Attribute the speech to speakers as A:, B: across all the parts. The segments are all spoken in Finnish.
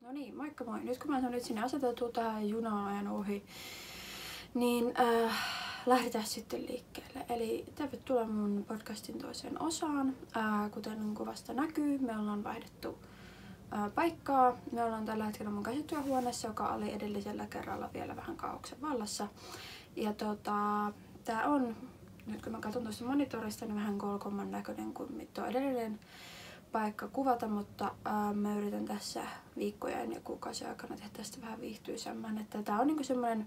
A: No niin, moikka moi. Nyt kun mä oon nyt sinne aseteltu tähän junaan ohi, niin äh, lähdetään sitten liikkeelle. Eli tervetuloa mun podcastin toiseen osaan. Äh, kuten kuvasta näkyy, me ollaan vaihdettu äh, paikkaa. Me ollaan tällä hetkellä mun käsityöhuoneessa, joka oli edellisellä kerralla vielä vähän kaauksen vallassa. Ja tota, tää on, nyt kun mä katson tuosta monitorista, niin vähän kolkomman näköinen kuin tuo edellinen paikka kuvata, mutta ää, mä yritän tässä viikkojen ja kuukausien aikana tehdä tästä vähän viihtyisemmän. Että tää on niinku semmoinen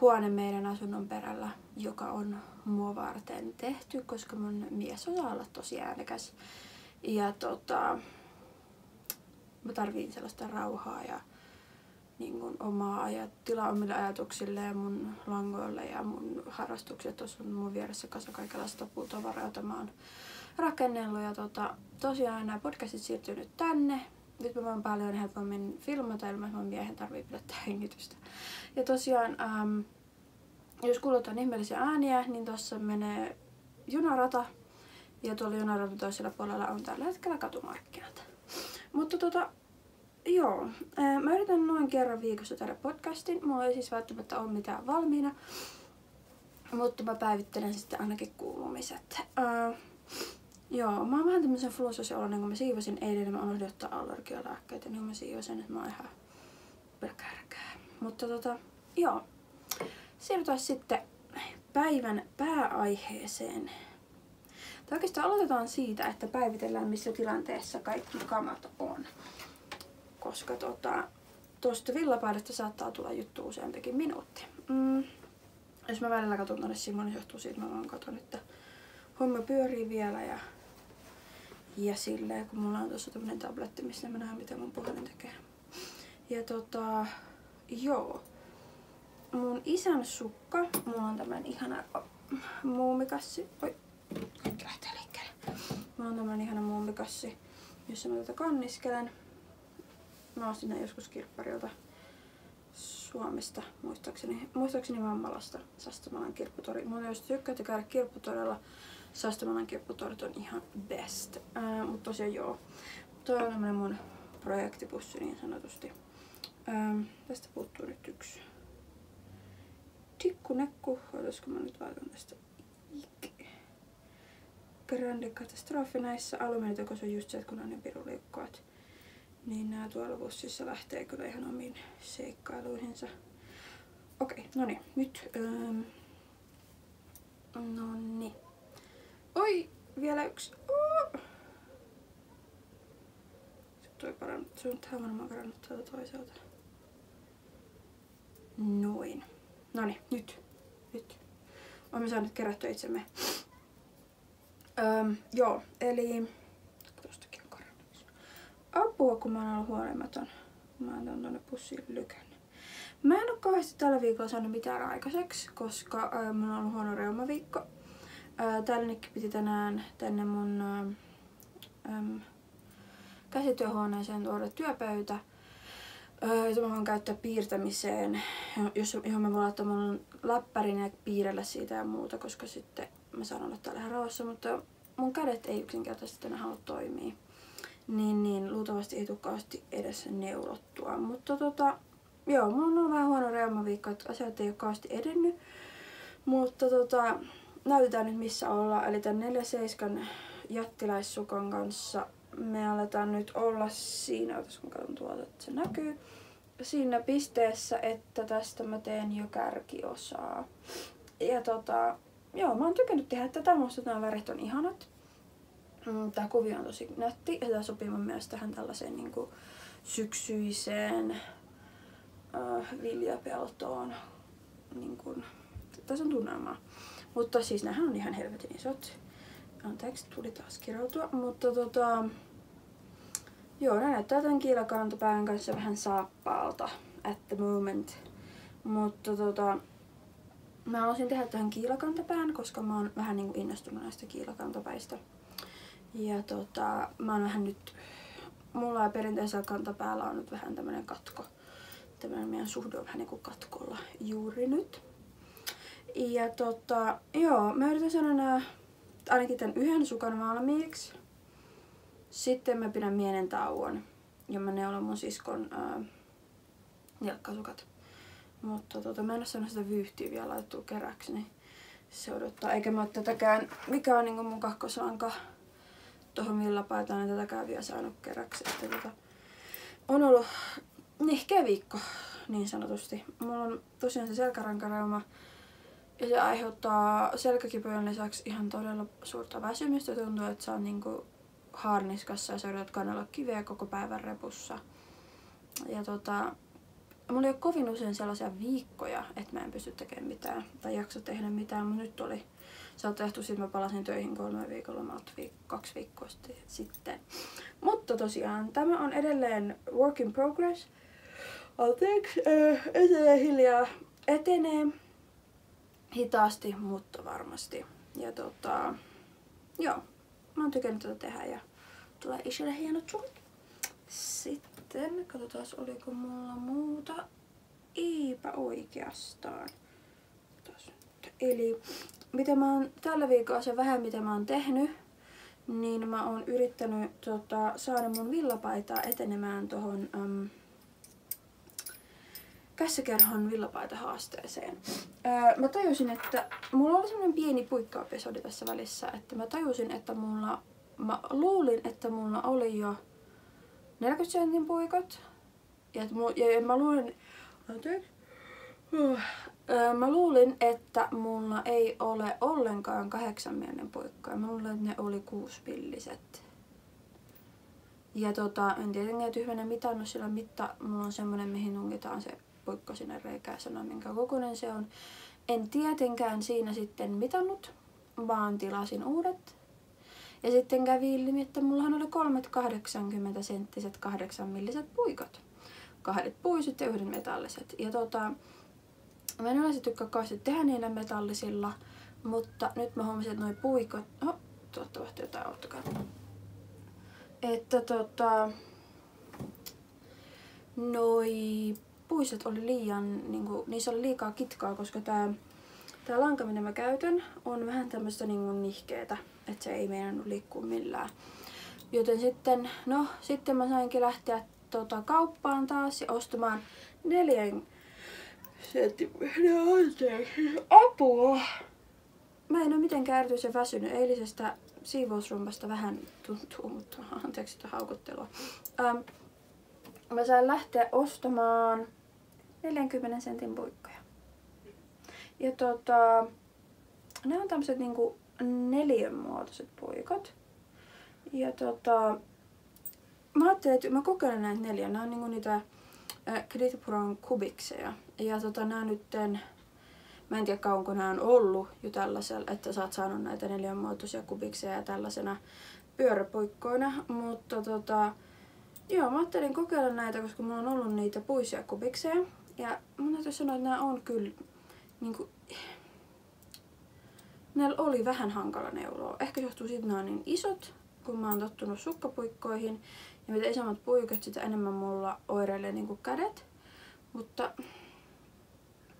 A: huone meidän asunnon perällä, joka on mua varten tehty, koska mun mies osaa olla tosi äänekäs. Ja tota, mä tarviin sellaista rauhaa ja niin kun omaa ajat, tilaa omille ajatuksille ja mun langoille ja mun harrastukset. On mun vieressä kasa kaikenlaista puutavaraa, jota mä oon rakennellut. Ja tota, tosiaan nämä podcastit siirtyy nyt tänne. Nyt mä voin paljon helpommin filmata ilman, että mun miehen tarvii pidättää hengitystä. Ja tosiaan, äm, jos kuulutaan ihmeellisiä ääniä, niin tuossa menee junarata. Ja tuolla junaradan toisella puolella on tällä hetkellä katumarkkinat. Mutta tota, joo, ää, mä yritän noin kerran viikossa tehdä podcastin. Mulla ei siis välttämättä ole mitään valmiina. Mutta mä päivittelen sitten ainakin kuulumiset. Ää, Joo, mä oon vähän tämmöisen flussosen oloinen, kun mä siivosin eilen, niin mä unohdin ottaa allergialääkkeitä, niin mä siivosin, että mä oon ihan pelkärkää. Mutta tota, joo. Siirrytään sitten päivän pääaiheeseen. Tai oikeastaan aloitetaan siitä, että päivitellään missä tilanteessa kaikki kamat on. Koska tota, tuosta villapaidasta saattaa tulla juttu useampikin minuutti. Mm. Jos mä välillä katson tonne Simon, niin johtuu siitä, mä vaan katon, että homma pyörii vielä ja ja silleen, kun mulla on tuossa tämmönen tabletti, missä mä näen mitä mun puhelin tekee. Ja tota, joo. Mun isän sukka, mulla on tämmönen ihana muumikassi. Oi, kaikki lähtee liikkeelle. Mulla on tämmönen ihana muumikassi, jossa mä tätä kanniskelen. Mä ostin ne joskus kirpparilta Suomesta, muistaakseni, muistaakseni Mammalasta, Sastamalan kirpputori. Mulla jos tykkäätte käydä kirpputorilla, Sastamalan kirpputorit on ihan best. Ää, mutta tosiaan joo. Toi on tämmönen mun projektipussi niin sanotusti. Ää, tästä puuttuu nyt yksi tikkunekku. Olisiko mä nyt laitan tästä Grande katastrofi näissä alumiinitokossa on just se, että kun on ne piruliukkoat, niin nää tuolla bussissa lähtee kyllä ihan omiin seikkailuihinsa. Okei, okay, no niin, nyt... Ähm, no niin. Oi, vielä yksi. Se toi parannut. Se on tähän varmaan parannut tuolta toiselta. Noin. Noni, nyt. Nyt. Olemme saaneet kerättyä itsemme. Öm, joo, eli... Tuostakin on karannut. Apua, kun mä oon ollut huolimaton. Mä oon tonne pussiin lykännyt. Mä en oo kauheasti tällä viikolla saanut mitään aikaiseksi, koska ö, mulla on ollut huono reumaviikko. Talnikki piti tänään tänne mun äm, käsityöhuoneeseen tuoda työpöytä, jota mä voin käyttää piirtämiseen, jos, johon mä voin laittaa mun läppärin ja piirrellä siitä ja muuta, koska sitten mä saan olla täällä ihan rauhassa, mutta mun kädet ei yksinkertaisesti enää halua toimia. Niin, niin luultavasti ei tule edes neulottua. Mutta tota, joo, mulla on vähän huono reumaviikko, että asiat ei ole kauheasti edennyt. Mutta tota, näytetään nyt missä ollaan. Eli tämän 47 jättiläissukon kanssa me aletaan nyt olla siinä, jos kun katson tuolta, että se näkyy. Siinä pisteessä, että tästä mä teen jo kärkiosaa. Ja tota, joo, mä oon tykännyt tehdä tätä, musta nämä värit on ihanat. Mm, tää kuvio on tosi nätti ja tää sopii mielestä tähän tällaiseen niinku syksyiseen äh, viljapeltoon. Niin kun, tässä on tunnelmaa. Mutta siis nämähän on ihan helvetin isot. Anteeksi, tuli taas kirautua. Mutta tota... Joo, nämä näyttää tämän kiilakantapään kanssa vähän saappaalta at the moment. Mutta tota... Mä haluaisin tehdä tähän kiilakantapään, koska mä oon vähän niinku innostunut näistä kiilakantapäistä. Ja tota, mä oon vähän nyt... Mulla perinteisellä kantapäällä on nyt vähän tämmönen katko. Tämmönen meidän suhde on vähän niinku katkolla juuri nyt. Ja tota, joo, mä yritän saada nää, ainakin tän yhden sukan valmiiksi. Sitten mä pidän mielen tauon. ja mä neulan mun siskon ää, nilkkasukat. Mutta tota, mä en ole saanut sitä vyyhtiä vielä laitettua keräksi, niin se odottaa. Eikä mä ole tätäkään, mikä on niin mun kakkoslanka tuohon villapaitaan, niin tätäkään vielä saanut keräksi. Että tota, on ollut nihkeä viikko niin sanotusti. Mulla on tosiaan se selkärankareuma ja se aiheuttaa selkäkipujen lisäksi ihan todella suurta väsymystä. Tuntuu, että se on niinku harniskassa ja sä yrität kannella kiveä koko päivän repussa. Ja tota, mulla ei ole kovin usein sellaisia viikkoja, että mä en pysty tekemään mitään tai jaksa tehdä mitään, mutta nyt oli se on tehty, sitten mä palasin töihin kolme viikolla, mä viik- kaksi viikkoa sitten. Mutta tosiaan, tämä on edelleen work in progress. Anteeksi, äh, etenee hiljaa, etenee hitaasti, mutta varmasti. Ja tota, joo, mä oon tykännyt tätä tehdä ja tulee isille hienot suvut. Sitten, katsotaan oliko mulla muuta. Eipä oikeastaan. Eli mitä mä oon tällä viikolla se vähän mitä mä oon tehnyt, niin mä oon yrittänyt tota, saada mun villapaitaa etenemään tohon äm, kässäkerhon villapaita haasteeseen. Öö, mä tajusin, että mulla oli semmonen pieni puikkaepisodi tässä välissä, että mä tajusin, että mulla, mä luulin, että mulla oli jo 40 sentin puikot. Ja, ja, ja mä luulin, anteeksi, Mä luulin, että mulla ei ole ollenkaan kahdeksan mielen puikkoja. Mä luulin, että ne oli kuuspilliset. Ja tota, en tietenkään tyhmänä mitannut sillä mitta. Mulla on semmonen, mihin nunkitaan se puikko sinne reikään sanoa, minkä kokoinen se on. En tietenkään siinä sitten mitannut, vaan tilasin uudet. Ja sitten kävi ilmi, että mullahan oli kolmet 80 senttiset 8 milliset puikot. Kahdet puiset ja yhdet metalliset. Ja tota, Mä en yleensä tykkää kauheasti tehdä niillä metallisilla, mutta nyt mä huomasin, että noi puikot... Oh, tuot tapahtui jotain, ottakaa. Että tota... Noi puiset oli liian, niinku, niissä oli liikaa kitkaa, koska tää, tää lanka, mitä mä käytän, on vähän tämmöstä niinku nihkeetä, että se ei meinannut liikkua millään. Joten sitten, no, sitten mä sainkin lähteä tota, kauppaan taas ja ostamaan neljän senttimetriä. Apua! Mä en ole mitenkään erityisen väsynyt. Eilisestä siivousrumpasta vähän tuntuu, mutta anteeksi sitä haukuttelua. Ähm, mä sain lähteä ostamaan 40 sentin puikkoja. Ja tota, ne on tämmöiset niinku neliönmuotoiset puikot. Ja tota, mä ajattelin, että mä kokeilen näitä neljä. Nämä on niinku niitä Kritipron kubikseja. Ja tota, nämä nytten, mä en tiedä kauanko nämä on ollut jo tällaisella, että sä oot saanut näitä neljänmuotoisia kubikseja tällaisena pyöräpuikkoina, mutta tota, joo, mä ajattelin kokeilla näitä, koska mulla on ollut niitä puisia kubikseja. Ja mun täytyy sanoa, että nämä on kyllä niinku, Näillä oli vähän hankala neuloa. Ehkä johtuu siitä, että nämä on niin isot, kun mä oon tottunut sukkapuikkoihin. Ja mitä isommat puikot, sitä enemmän mulla oireilee niinku kädet. Mutta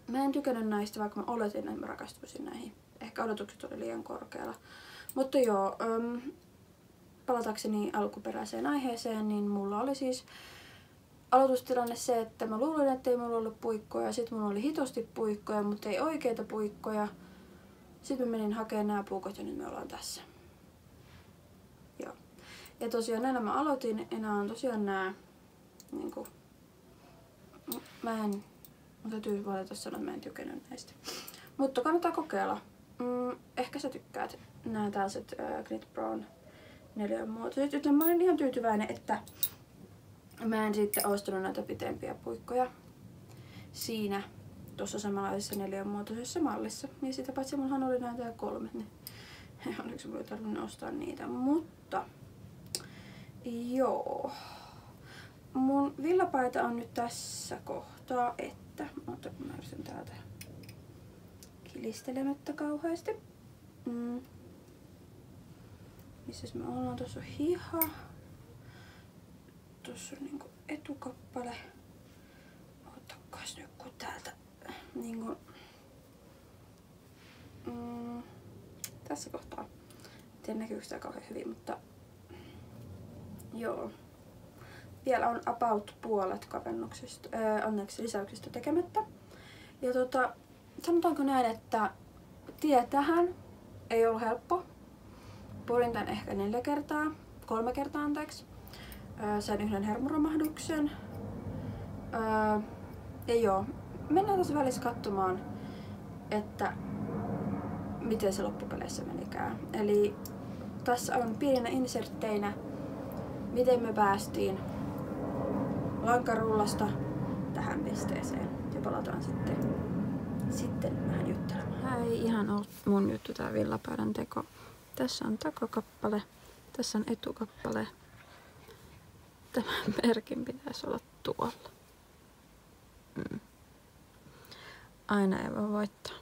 A: mä en tykännyt näistä, vaikka mä oletin, että mä rakastuisin näihin. Ehkä odotukset oli liian korkealla. Mutta joo, palatakseni alkuperäiseen aiheeseen, niin mulla oli siis aloitustilanne se, että mä luulin, että ei mulla ollut puikkoja. Sitten mulla oli hitosti puikkoja, mutta ei oikeita puikkoja. Sitten mä menin hakemaan nämä puukot ja nyt me ollaan tässä. Joo. Ja tosiaan näillä mä aloitin ja nämä on tosiaan nämä, niin kuin, mä en Mä täytyy valita sanoa, että mä en tykännyt näistä. Mutta kannattaa kokeilla. Mm, ehkä sä tykkäät nämä tällaiset äh, Knit Brown neljän muotoiset. Joten mä olen ihan tyytyväinen, että mä en sitten ostanut näitä pitempiä puikkoja siinä tuossa samanlaisessa neljänmuotoisessa mallissa. Ja sitä paitsi mullahan oli näitä kolme, niin onneksi mulla ei tarvinnut ostaa niitä. Mutta joo. Mun villapaita on nyt tässä kohtaa, että mutta mä yritän täältä kilistelemättä kauheasti. Mm. Missäs me ollaan? Tuossa on hiha. Tuossa on niinku etukappale. Ottakas nyt kun täältä niinku... Mm, tässä kohtaa. En tiedä näkyykö sitä kauhean hyvin, mutta joo. vielä on about puolet kavennuksista, ää, anteeksi, lisäyksistä tekemättä. Ja tota, sanotaanko näin, että tie tähän ei ollut helppo. Purin tän ehkä neljä kertaa, kolme kertaa anteeksi. Sain yhden hermoromahduksen. Ja joo, mennään tässä välissä katsomaan, että miten se loppupeleissä menikään. Eli tässä on pieninä insertteinä, miten me päästiin lankarullasta tähän pisteeseen. Ja palataan sitten, sitten vähän juttelemaan. Ei ihan ole mun juttu tää villapöydän teko. Tässä on takakappale, tässä on etukappale. Tämän merkin pitäisi olla tuolla. Mm. Aina ei voi voittaa.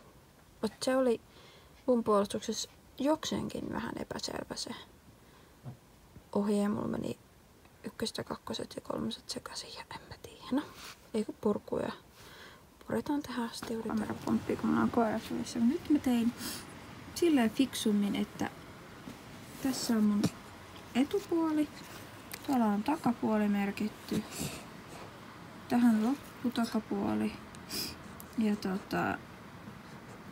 A: Mutta se oli mun puolustuksessa jokseenkin vähän epäselvä se ohje. Mulla meni ykköstä, kakkoset ja kolmoset sekaisin ja en mä tiedä. No, ei kun purkuja. Puretaan tähän asti. Kamerapomppi, kun mulla on koirasuvissa. Nyt mä tein silleen fiksummin, että tässä on mun etupuoli. Tuolla on takapuoli merkitty. Tähän loppu takapuoli. Ja tota,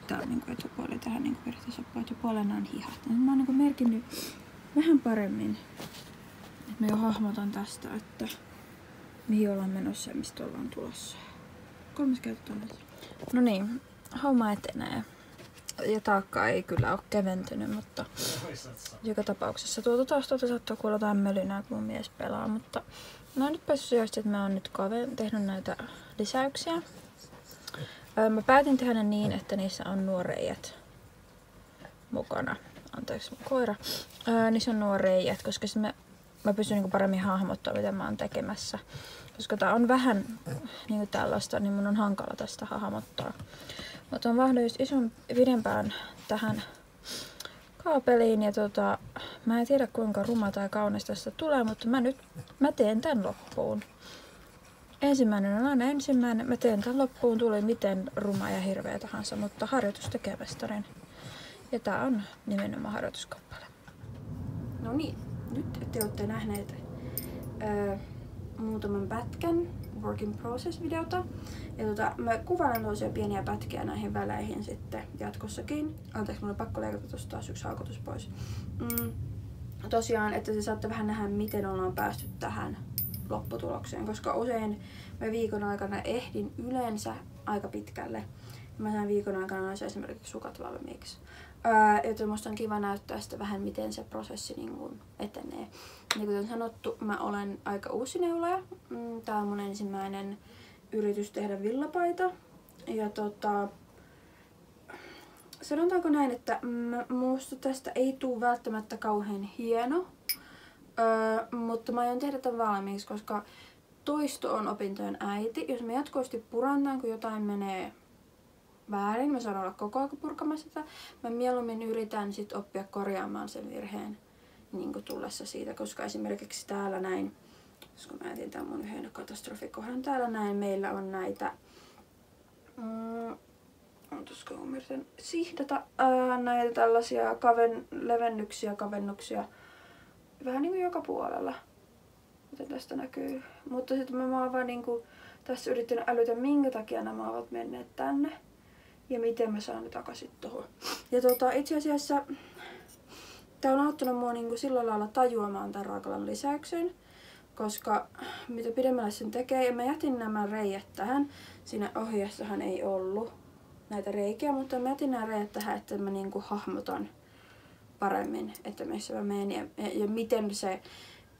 A: tää on niinku etupuoli tähän niinku periaatteessa etupuolena on hihat. Ja mä oon niinku merkinnyt vähän paremmin. Et mä jo hahmotan tästä, että mihin ollaan menossa ja mistä ollaan tulossa. Kolmas käytetään No niin, homma etenee. Ja taakka ei kyllä ole keventynyt, mutta joka tapauksessa tuolta taas tuolta saattaa kuulla jotain kun mun mies pelaa, mutta mä oon nyt päässyt sijoista, että mä oon nyt kaven, tehnyt näitä lisäyksiä. Mä päätin tehdä ne niin, että niissä on nuo reijät mukana. Anteeksi, mun koira. Öö, niissä on nuo reijät, koska se mä, mä pystyn niinku paremmin hahmottamaan, mitä mä oon tekemässä. Koska tää on vähän niinku tällaista, niin mun on hankala tästä hahmottaa. On vahdoin ison pidempään tähän kaapeliin ja tota, mä en tiedä kuinka ruma tai kaunis tästä tulee, mutta mä nyt mä teen tän loppuun. Ensimmäinen on aina ensimmäinen. Mä teen tämän loppuun, tuli miten ruma ja hirveä tahansa, mutta harjoitus tekee mestarin. Ja tää on nimenomaan harjoituskappale. No niin, nyt te olette nähneet öö, muutaman pätkän work in process videota. Ja tota, mä kuvailen toisia pieniä pätkiä näihin väleihin sitten jatkossakin. Anteeksi, mulla on pakko leikata tuosta taas yksi haukotus pois. Mm, tosiaan, että te saatte vähän nähdä, miten ollaan päästy tähän lopputulokseen, koska usein mä viikon aikana ehdin yleensä aika pitkälle. Mä sain viikon aikana esimerkiksi sukat valmiiksi. Öö, joten musta on kiva näyttää sitä vähän, miten se prosessi niin kun etenee. Ja kuten sanottu, mä olen aika uusi neulaja. Mm, tää on mun ensimmäinen yritys tehdä villapaita. Ja tota, sanotaanko näin, että musta tästä ei tule välttämättä kauhean hieno. Öö, mutta mä aion tehdä tämän valmiiksi, koska toisto on opintojen äiti. Jos mä jatkuvasti purantaan, kun jotain menee väärin, mä saan olla koko ajan purkamassa sitä. Mä mieluummin yritän sit oppia korjaamaan sen virheen niin tullessa siitä, koska esimerkiksi täällä näin, koska mä etin tämän mun yhden katastrofikohdan, täällä näin meillä on näitä mm, Otusko yritän sihdata ää, näitä tällaisia kaven, levennyksiä, kavennuksia vähän niin kuin joka puolella. Miten tästä näkyy. Mutta sitten mä oon vaan niin kuin tässä yrittänyt älytä, minkä takia nämä ovat menneet tänne. Ja miten mä saan ne takaisin tuohon. Ja tota, itse asiassa tää on auttanut mua niin kuin sillä lailla tajuamaan tämän raakalan lisäyksen. Koska mitä pidemmälle sen tekee, ja mä jätin nämä reijät tähän. Siinä ohjeessahan ei ollut näitä reikiä, mutta mä jätin nämä reijät tähän, että mä niin kuin hahmotan paremmin, että missä mä menen ja, ja, ja miten se,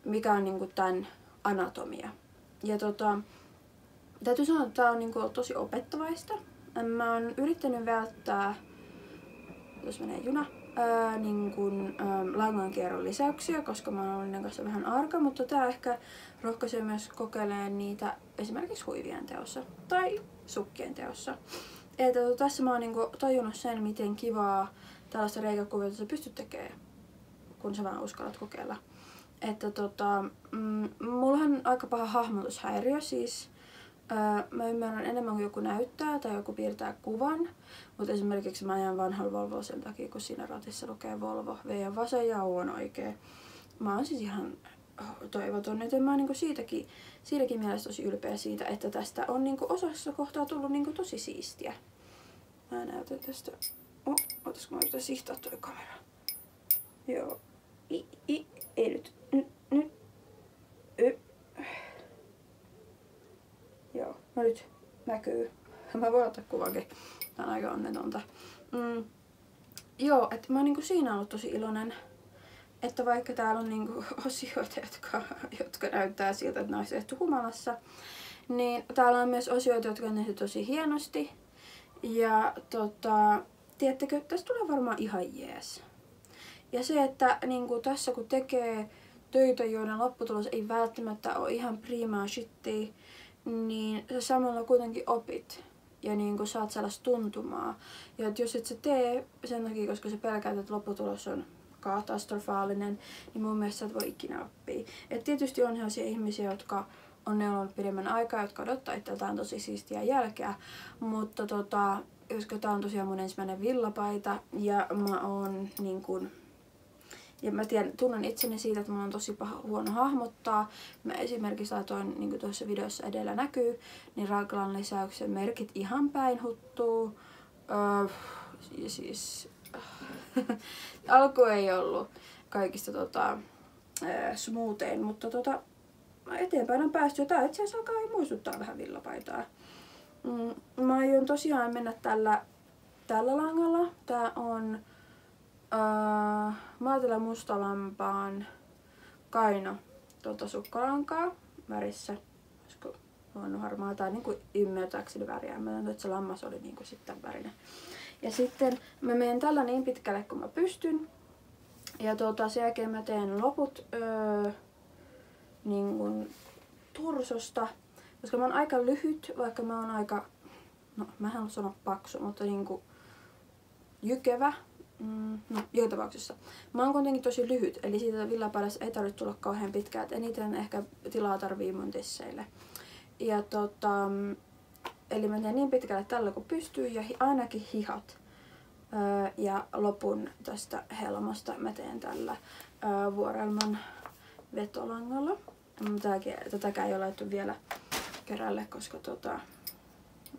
A: mikä on niinku tämän anatomia. Ja tota, täytyy sanoa, että tämä on niinku tosi opettavaista. Mä oon yrittänyt välttää, jos menee juna, ää, niin kuin, ää, langankierron lisäyksiä, koska mä oon ollut kanssa vähän arka, mutta tää ehkä rohkaisee myös kokeilemaan niitä esimerkiksi huivien teossa tai sukkien teossa. Et, tässä mä oon niinku tajunnut sen, miten kivaa tällaista reikäkuviota sä pystyt tekemään, kun sä vaan uskallat kokeilla. Että tota, mm, mullahan on aika paha hahmotushäiriö siis. Mä ymmärrän enemmän kuin joku näyttää tai joku piirtää kuvan. Mutta esimerkiksi mä ajan vanhalla Volvo sen takia, kun siinä ratissa lukee Volvo. V on vasen ja on oikea. Mä oon siis ihan toivoton. Joten mä oon niinku siitäkin, siitäkin mielessä tosi ylpeä siitä, että tästä on niinku osassa kohtaa tullut niinku tosi siistiä. Mä näytän tästä. Oh, otasko mä yritän sihtää toi kamera. Joo. I, i, ei nyt. Y. Joo, no nyt näkyy. Mä voin ottaa kuvankin. Tää on aika onnetonta. Mm. Joo, että mä oon niinku siinä ollut tosi iloinen että vaikka täällä on niinku osioita, jotka, jotka näyttää siltä, että ne olisi tehty humalassa, niin täällä on myös osioita, jotka on tehty tosi hienosti. Ja tota, tiedättekö, tästä tulee varmaan ihan jees. Ja se, että niinku, tässä kun tekee töitä, joiden lopputulos ei välttämättä ole ihan primaa shittia, niin sä samalla kuitenkin opit ja niin kuin saat sellaista tuntumaa. Ja että jos et sä tee sen takia, koska sä pelkäät, että lopputulos on katastrofaalinen, niin mun mielestä sä et voi ikinä oppia. Et tietysti on sellaisia ihmisiä, jotka on neulonut pidemmän aikaa, jotka odottaa itseltään tosi siistiä jälkeä, mutta tota, koska tää on tosiaan mun ensimmäinen villapaita ja mä oon niin kun, ja mä tiedän, tunnen itseni siitä, että mulla on tosi paha, huono hahmottaa. Mä esimerkiksi laitoin, niin kuin tuossa videossa edellä näkyy, niin raglan lisäyksen merkit ihan päin huttuu. Öö, ja siis alku ei ollut kaikista tota, smoothein, mutta tota, eteenpäin on päästy. Tää itse asiassa alkaa muistuttaa vähän villapaitaa. Mm, mä aion tosiaan mennä tällä, tällä langalla. Tää on uh, Maatila Mustalampaan Kaino tota, sukkalankaa värissä. Olisiko luonut harmaa tai niinku ymmärtääkseni väriä. Mä että se lammas oli niinku sitten värinen. Ja sitten mä menen tällä niin pitkälle kun mä pystyn. Ja tuota, sen jälkeen mä teen loput öö, niin kun, tursosta. Koska mä oon aika lyhyt, vaikka mä oon aika, no mä en sanoa paksu, mutta niinku jykevä. Mm, no, joka tapauksessa. Mä oon kuitenkin tosi lyhyt, eli siitä villapaidassa ei tarvitse tulla kauhean pitkään. Eniten ehkä tilaa tarvii mun tisseille. Ja tota, Eli mä teen niin pitkälle tällä kuin pystyy ja ainakin hihat. Öö, ja lopun tästä helmasta mä teen tällä öö, vuorelman vetolangalla. Tätäkin, tätäkään ei ole laittu vielä kerälle, koska tota,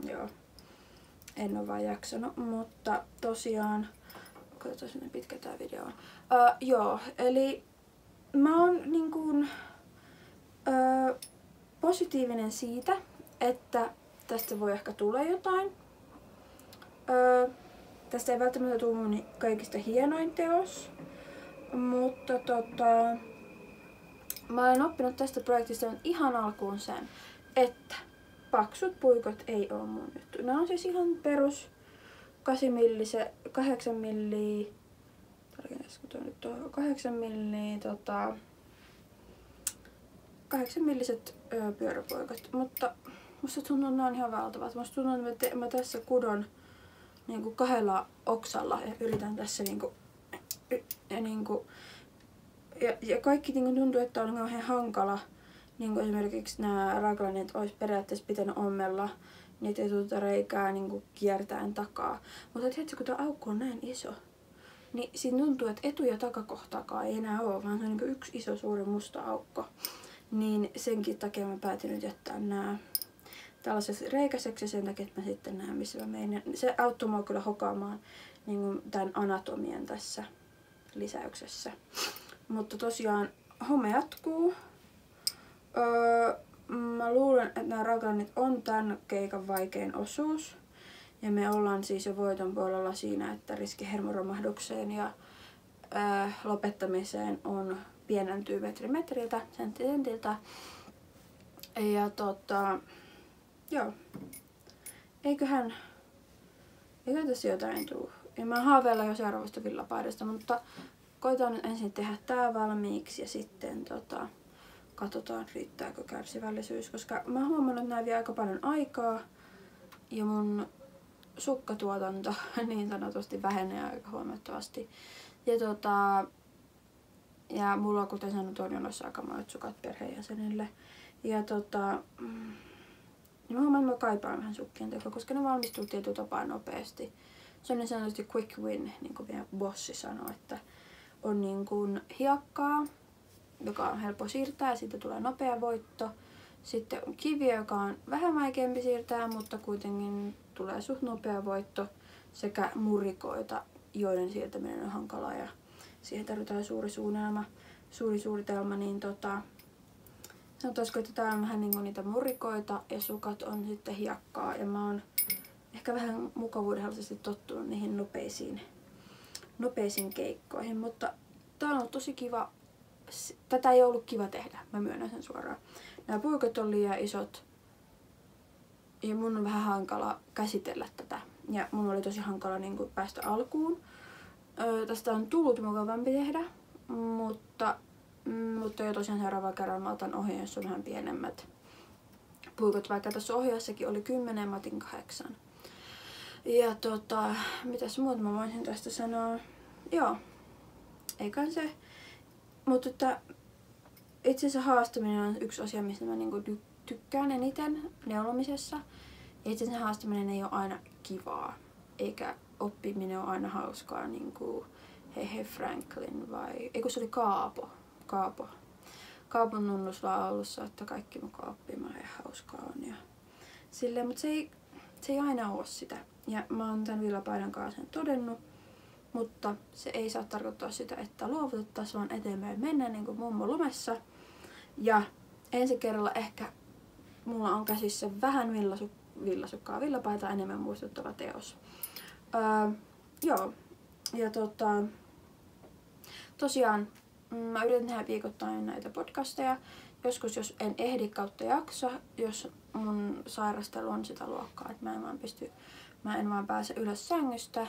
A: joo, en ole vaan jaksanut. Mutta tosiaan, katsotaan miten pitkä tää video on. Öö, joo, eli mä oon niin kuin, öö, positiivinen siitä, että tästä voi ehkä tulla jotain. Öö, tästä ei välttämättä tule mun kaikista hienoin teos, mutta tota, mä olen oppinut tästä projektista ihan alkuun sen, että paksut puikot ei ole mun juttu. Nämä on siis ihan perus 8 millise, 8 milli, nyt tuo, 8 milli, tota, 8 milliset pyöräpuikot, mutta Musta tuntuu, että ne on ihan valtavat. Musta tuntuu, että mä, te, mä tässä kudon niin kuin kahdella oksalla ja yritän tässä niin kuin, ja, niin kuin, ja, ja kaikki niin kuin tuntuu, että on kauhean hankala. Niin kuin esimerkiksi nämä raglanit olisi periaatteessa pitänyt ommella niitä reikää niin kuin kiertäen takaa. Mutta tiedätkö, kun tämä aukko on näin iso, niin siinä tuntuu, että etu- ja takakohtaakaan ei enää ole, vaan se on niin yksi iso suuri musta aukko. Niin senkin takia mä päätin nyt jättää nämä tällaiseksi reikäiseksi sen takia, että mä sitten näen, missä mä menen. Se auttoi mua kyllä hokaamaan niin tämän anatomian tässä lisäyksessä. Mutta tosiaan home jatkuu. Öö, mä luulen, että nämä raganit on tämän keikan vaikein osuus. Ja me ollaan siis jo voiton puolella siinä, että riski hermoromahdukseen ja öö, lopettamiseen on pienentyy metri metriltä, sentti sentiltä. Ja tota, Joo. Eiköhän, eiköhän tässä jotain tuu. Ja mä haaveilla jo seuraavasta villapaidasta, mutta koitan ensin tehdä tää valmiiksi ja sitten tota, katsotaan riittääkö kärsivällisyys, koska mä huomannut, että nää vie aika paljon aikaa ja mun sukkatuotanto niin sanotusti vähenee aika huomattavasti. Ja tota, ja mulla kuten sanottu on jonossa aika monet sukat perheenjäsenille. Ja tota, mm, niin mä huomaan, että mä kaipaan vähän sukkien tekoa, koska ne valmistuu tietyllä tapaa nopeasti. Se on niin sanotusti quick win, niin kuin meidän bossi sanoi, että on niin kuin hiekkaa joka on helppo siirtää ja siitä tulee nopea voitto. Sitten on kiviä, joka on vähän vaikeampi siirtää, mutta kuitenkin tulee suht nopea voitto. Sekä murikoita, joiden siirtäminen on hankalaa ja siihen tarvitaan suuri suunnitelma, suuri suunnitelma, niin tota, sanotaanko, että tää on vähän niin kuin niitä murikoita ja sukat on sitten hiekkaa ja mä oon ehkä vähän mukavuudellisesti tottunut niihin nopeisiin, nopeisiin keikkoihin, mutta tää on ollut tosi kiva. Tätä ei ollut kiva tehdä, mä myönnän sen suoraan. Nämä puikot on liian isot ja mun on vähän hankala käsitellä tätä. Ja mun oli tosi hankala niin kuin päästä alkuun. Öö, tästä on tullut mukavampi tehdä, mutta, mutta jo tosiaan seuraava kerran mä otan ohi, jos on vähän pienemmät puikot, vaikka tässä ohjaassakin oli 10, mä otin 8. Ja tota, mitäs muuta mä voisin tästä sanoa? Joo, eikä se. Mutta että itse asiassa haastaminen on yksi asia, mistä mä niinku tykkään eniten neulomisessa. Itse asiassa haastaminen ei ole aina kivaa, eikä oppiminen ole aina hauskaa, niin kuin Hehe Franklin vai, eikö se oli Kaapo, Kaapo. Kaapon nunnus laulussa, että kaikki mukaan oppimaan ja hauskaa on. Ja silleen, mutta se ei, se ei aina ole sitä. Ja mä oon tämän villapaidan kanssa sen todennut, mutta se ei saa tarkoittaa sitä, että luovutettaisiin, vaan eteenpäin mennään niin kuin mummo lumessa. Ja ensi kerralla ehkä mulla on käsissä vähän villasu, villasukkaa villapaitaa enemmän muistuttava teos. Öö, joo, ja tota, tosiaan mm, mä yritän tehdä viikoittain näitä podcasteja. Joskus jos en ehdi kautta jaksa, jos mun sairastelu on sitä luokkaa, että mä en vaan pysty, mä en vaan pääse ylös sängystä,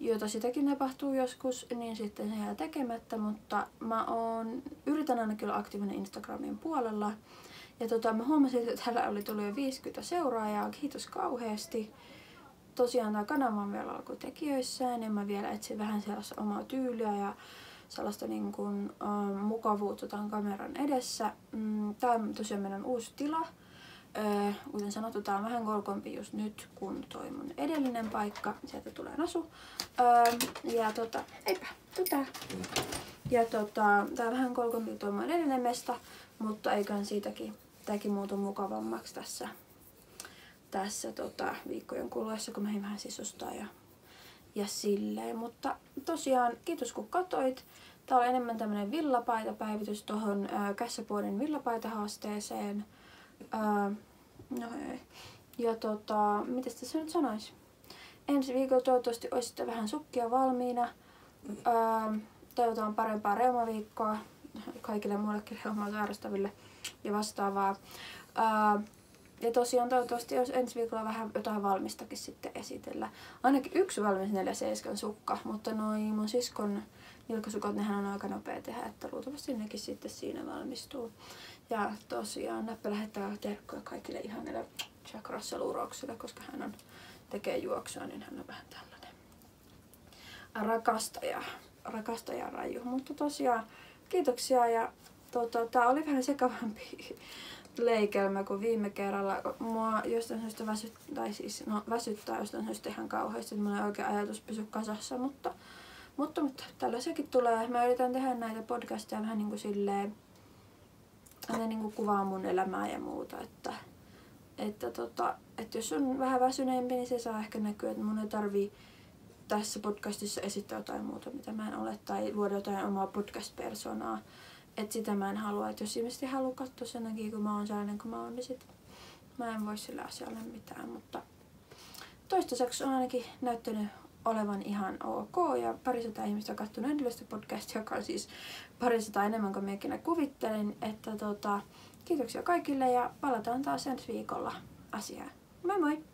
A: jota sitäkin tapahtuu joskus, niin sitten se jää tekemättä, mutta mä oon, yritän aina kyllä aktiivinen Instagramin puolella. Ja tota, mä huomasin, että täällä oli tullut jo 50 seuraajaa, kiitos kauheasti tosiaan tämä kanava on vielä alkutekijöissään ja mä vielä etsin vähän sellaista omaa tyyliä ja sellaista niin kuin, uh, mukavuutta tämän kameran edessä. Mm, tämä on tosiaan meidän uusi tila. Uh, kuten sanottu, tämä on vähän kolkompi just nyt kuin toi mun edellinen paikka. Sieltä tulee nasu. Uh, ja tota, eipä, tota. Ja tota, tää on vähän kolkompi tuo mun edellinen mesta, mutta eiköhän siitäkin, tääkin muutu mukavammaksi tässä tässä tota, viikkojen kuluessa, kun mä vähän sisustaa ja, ja silleen. Mutta tosiaan, kiitos kun katoit. Tää on enemmän tämmönen villapaita-päivitys tohon ää, Kässäpuolen villapaita-haasteeseen. No ei. Ja tota, miten tässä nyt sanois? Ensi viikolla toivottavasti olisitte vähän sukkia valmiina. Ää, toivotaan parempaa reumaviikkoa kaikille muillekin reumaa sairastaville ja vastaavaa. Ää, ja tosiaan toivottavasti jos ensi viikolla vähän jotain valmistakin sitten esitellä. Ainakin yksi valmis 47 sukka, mutta noin mun siskon nilkkasukat, nehän on aika nopea tehdä, että luultavasti nekin sitten siinä valmistuu. Ja tosiaan Näppä lähettää terkkoja kaikille ihanille Jack Russell koska hän on, tekee juoksua, niin hän on vähän tällainen rakastaja, rakastaja raju. Mutta tosiaan kiitoksia ja tota, tää oli vähän sekavampi leikelmä kuin viime kerralla. Mua jostain syystä väsyttää, tai siis, no, väsyttää jostain syystä ihan kauheasti, että mulla ei oikein ajatus pysy kasassa, mutta, mutta, mutta tällaisiakin tulee. Mä yritän tehdä näitä podcasteja vähän niin kuin silleen, ne niin kuin kuvaa mun elämää ja muuta, että, että, tota, että jos on vähän väsyneempi, niin se saa ehkä näkyä, että mun ei tarvii tässä podcastissa esittää jotain muuta, mitä mä en ole, tai luoda jotain omaa podcast-personaa että sitä mä en halua. Että jos ihmiset ei halua katsoa sen takia, kun mä oon sellainen kuin mä oon, niin sit mä en voi sillä asialle mitään. Mutta toistaiseksi on ainakin näyttänyt olevan ihan ok. Ja parisata ihmistä on katsonut edellistä podcastia, joka on siis parisata enemmän kuin minä kuvittelin. Että tota, kiitoksia kaikille ja palataan taas ensi viikolla asiaan. Moi moi!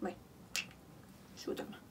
A: Moi! Suutelma.